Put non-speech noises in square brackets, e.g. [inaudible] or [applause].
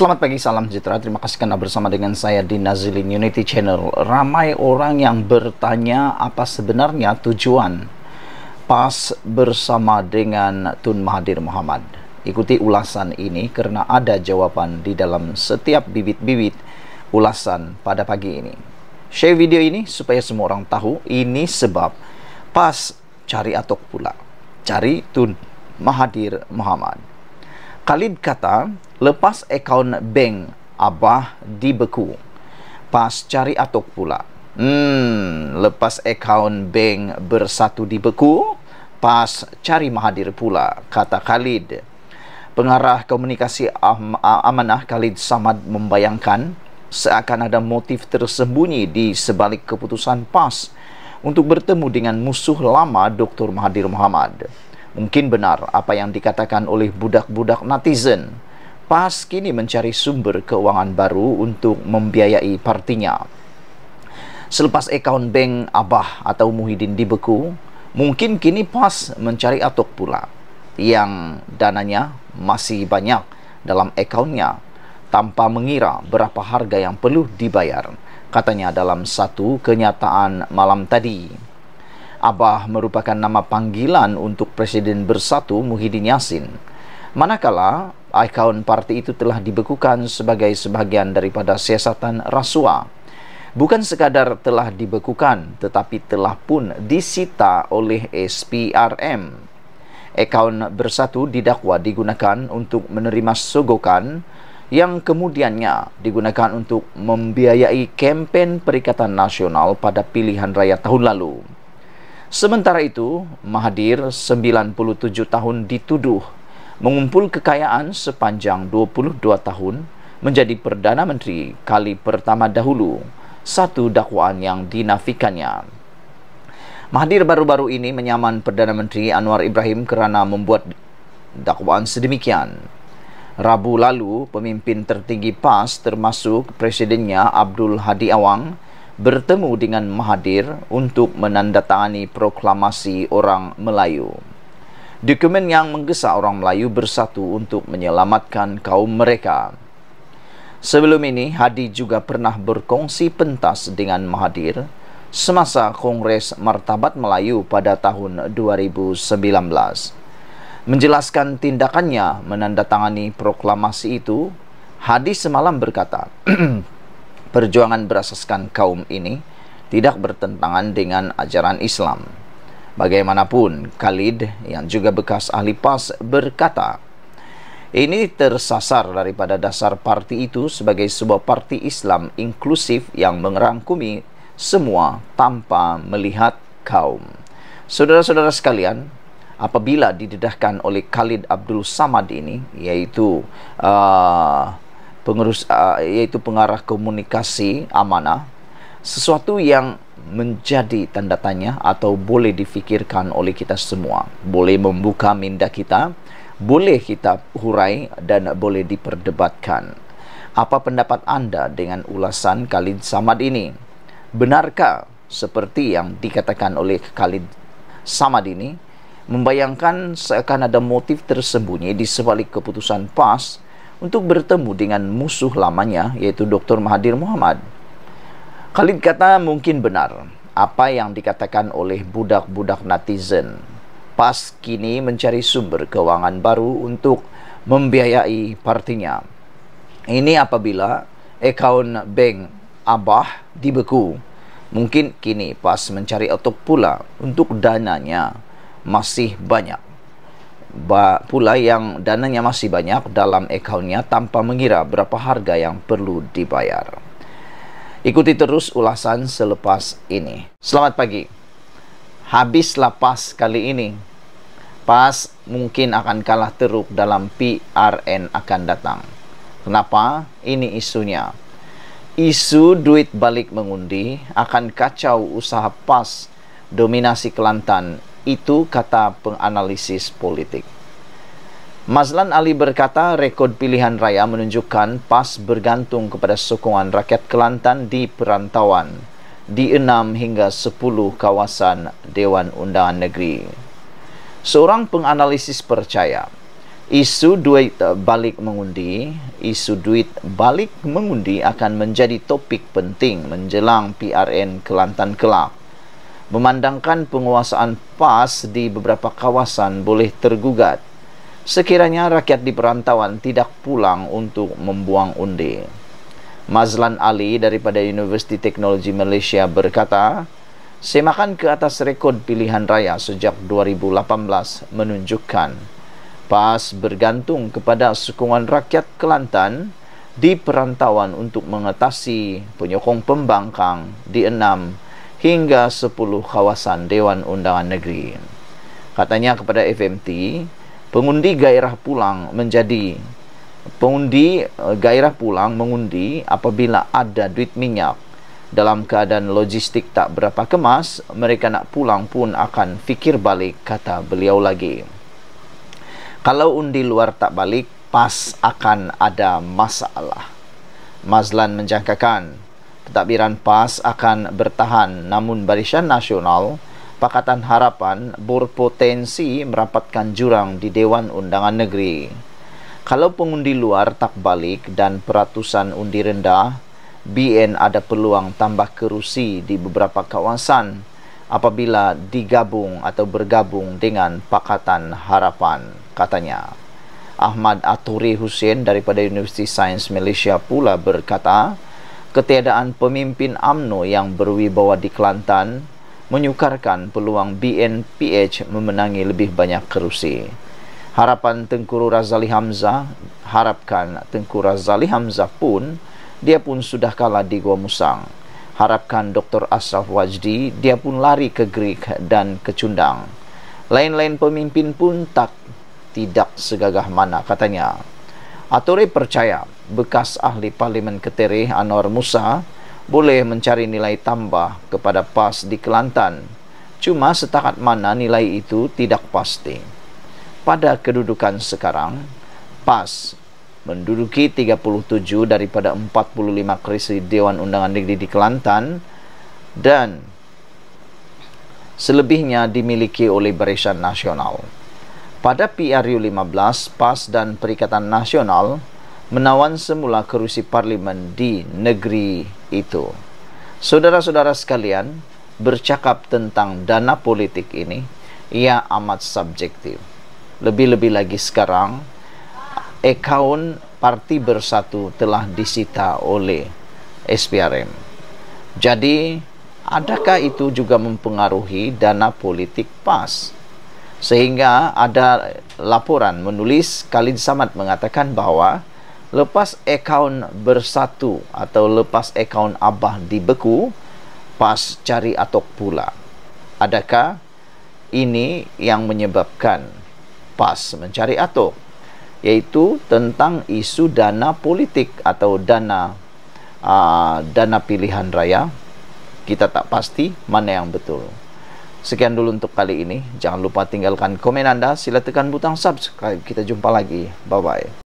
Selamat pagi, salam sejahtera. Terima kasih kerana bersama dengan saya di Nazilin Unity Channel. Ramai orang yang bertanya apa sebenarnya tujuan PAS bersama dengan Tun Mahathir Mohamad. Ikuti ulasan ini kerana ada jawapan di dalam setiap bibit-bibit ulasan pada pagi ini. Share video ini supaya semua orang tahu ini sebab PAS cari atok pula. Cari Tun Mahathir Mohamad. Khalid kata, lepas akaun bank Abah dibeku. Pas cari atok pula. Hmm, lepas akaun bank bersatu dibeku, pas cari Mahathir pula, kata Khalid. Pengarah komunikasi am amanah Khalid Samad membayangkan seakan ada motif tersembunyi di sebalik keputusan PAS untuk bertemu dengan musuh lama Dr. Mahathir Mohamad. Mungkin benar apa yang dikatakan oleh budak-budak netizen. PAS kini mencari sumber keuangan baru untuk membiayai partinya. Selepas akaun bank Abah atau Muhyiddin dibeku, mungkin kini PAS mencari atok pula yang dananya masih banyak dalam akaunnya tanpa mengira berapa harga yang perlu dibayar. Katanya dalam satu kenyataan malam tadi. Abah merupakan nama panggilan untuk Presiden Bersatu Muhyiddin Yassin. Manakala akaun parti itu telah dibekukan sebagai sebahagian daripada siasatan rasuah. Bukan sekadar telah dibekukan tetapi telah pun disita oleh SPRM. Akaun Bersatu didakwa digunakan untuk menerima sogokan yang kemudiannya digunakan untuk membiayai kempen Perikatan Nasional pada pilihan raya tahun lalu. Sementara itu, Mahathir 97 tahun dituduh mengumpul kekayaan sepanjang 22 tahun menjadi Perdana Menteri kali pertama dahulu, satu dakwaan yang dinafikannya. Mahathir baru-baru ini menyaman Perdana Menteri Anwar Ibrahim kerana membuat dakwaan sedemikian. Rabu lalu, pemimpin tertinggi PAS termasuk Presidennya Abdul Hadi Awang bertemu dengan Mahathir untuk menandatangani proklamasi orang Melayu. Dokumen yang menggesa orang Melayu bersatu untuk menyelamatkan kaum mereka. Sebelum ini, Hadi juga pernah berkongsi pentas dengan Mahathir semasa Kongres Martabat Melayu pada tahun 2019. Menjelaskan tindakannya menandatangani proklamasi itu, Hadi semalam berkata, [clears throat] perjuangan berasaskan kaum ini tidak bertentangan dengan ajaran Islam. Bagaimanapun, Khalid yang juga bekas ahli PAS berkata, ini tersasar daripada dasar parti itu sebagai sebuah parti Islam inklusif yang mengerangkumi semua tanpa melihat kaum. Saudara-saudara sekalian, apabila didedahkan oleh Khalid Abdul Samad ini, iaitu uh, pengurus uh, iaitu pengarah komunikasi amanah sesuatu yang menjadi tanda tanya atau boleh difikirkan oleh kita semua boleh membuka minda kita boleh kita hurai dan boleh diperdebatkan apa pendapat anda dengan ulasan Khalid Samad ini benarkah seperti yang dikatakan oleh Khalid Samad ini membayangkan seakan ada motif tersembunyi di sebalik keputusan PAS untuk bertemu dengan musuh lamanya yaitu Dr. Mahathir Mohamad. Khalid kata mungkin benar apa yang dikatakan oleh budak-budak netizen. PAS kini mencari sumber keuangan baru untuk membiayai partinya. Ini apabila akaun bank Abah dibeku. Mungkin kini PAS mencari otok pula untuk dananya masih banyak pula yang dananya masih banyak dalam akaunnya tanpa mengira berapa harga yang perlu dibayar. Ikuti terus ulasan selepas ini. Selamat pagi. Habislah PAS kali ini. PAS mungkin akan kalah teruk dalam PRN akan datang. Kenapa? Ini isunya. Isu duit balik mengundi akan kacau usaha PAS dominasi Kelantan itu kata penganalisis politik. Mazlan Ali berkata rekod pilihan raya menunjukkan PAS bergantung kepada sokongan rakyat Kelantan di perantauan di enam hingga sepuluh kawasan Dewan Undangan Negeri. Seorang penganalisis percaya Isu duit balik mengundi, isu duit balik mengundi akan menjadi topik penting menjelang PRN Kelantan kelak. Memandangkan penguasaan PAS di beberapa kawasan boleh tergugat sekiranya rakyat di perantauan tidak pulang untuk membuang undi. Mazlan Ali daripada Universiti Teknologi Malaysia berkata, semakan ke atas rekod pilihan raya sejak 2018 menunjukkan PAS bergantung kepada sokongan rakyat Kelantan di perantauan untuk mengatasi penyokong pembangkang di enam hingga sepuluh kawasan Dewan Undangan Negeri. Katanya kepada FMT, pengundi gairah pulang menjadi pengundi eh, gairah pulang mengundi apabila ada duit minyak dalam keadaan logistik tak berapa kemas, mereka nak pulang pun akan fikir balik, kata beliau lagi kalau undi luar tak balik, PAS akan ada masalah. Mazlan menjangkakan pentadbiran PAS akan bertahan namun Barisan Nasional Pakatan Harapan berpotensi merapatkan jurang di Dewan Undangan Negeri. Kalau pengundi luar tak balik dan peratusan undi rendah, BN ada peluang tambah kerusi di beberapa kawasan apabila digabung atau bergabung dengan Pakatan Harapan, katanya. Ahmad Aturi Hussein daripada Universiti Sains Malaysia pula berkata, ketiadaan pemimpin AMNO yang berwibawa di Kelantan menyukarkan peluang BNPH memenangi lebih banyak kerusi. Harapan Tengku Razali Hamzah harapkan Tengku Razali Hamzah pun dia pun sudah kalah di Gua Musang harapkan Dr. Asraf Wajdi dia pun lari ke Greek dan ke Cundang. Lain-lain pemimpin pun tak tidak segagah mana katanya. Atore percaya bekas ahli Parlimen Ketereh Anwar Musa boleh mencari nilai tambah kepada PAS di Kelantan. Cuma setakat mana nilai itu tidak pasti. Pada kedudukan sekarang, PAS menduduki 37 daripada 45 kerisi Dewan Undangan Negeri di Kelantan dan selebihnya dimiliki oleh Barisan Nasional. Pada PRU 15, PAS dan Perikatan Nasional menawan semula kerusi parlimen di negeri itu. Saudara-saudara sekalian, bercakap tentang dana politik ini, ia amat subjektif. Lebih-lebih lagi sekarang, akaun Parti Bersatu telah disita oleh SPRM. Jadi, adakah itu juga mempengaruhi dana politik PAS? Sehingga ada laporan menulis Khalid Samad mengatakan bahawa lepas akaun bersatu atau lepas akaun Abah dibeku, PAS cari atok pula. Adakah ini yang menyebabkan PAS mencari atok? yaitu tentang isu dana politik atau dana uh, dana pilihan raya. Kita tak pasti mana yang betul. Sekian dulu untuk kali ini. Jangan lupa tinggalkan komen anda. Sila tekan butang subscribe. Kita jumpa lagi. Bye bye